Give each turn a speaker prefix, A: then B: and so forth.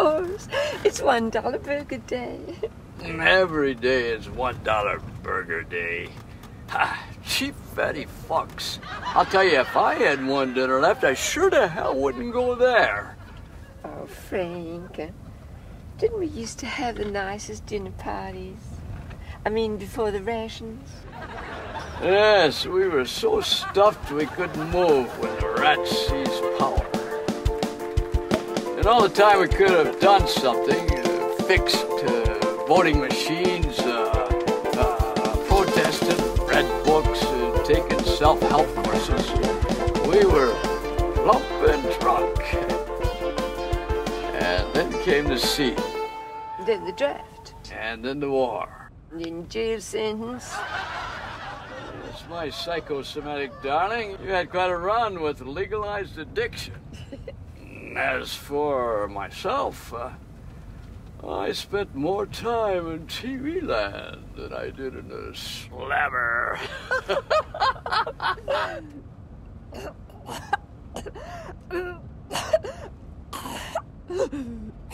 A: course. It's one dollar burger day.
B: Every day is one dollar burger day. Ha, cheap fatty fucks. I'll tell you, if I had one dinner left, I sure the hell wouldn't go there.
A: Oh, Frank. Didn't we used to have the nicest dinner parties? I mean, before the rations?
B: Yes, we were so stuffed we couldn't move when the rats seized power. And all the time we could have done something, uh, fixed uh, voting machines, uh, uh, protested, read books, uh, taken self-help courses. We were plump and drunk. And then came the sea,
A: Then the draft.
B: and then the war.
A: Then jail sentence.
B: It's my psychosomatic darling. You had quite a run with legalized addiction. As for myself, uh, I spent more time in TV land than I did in a slammer.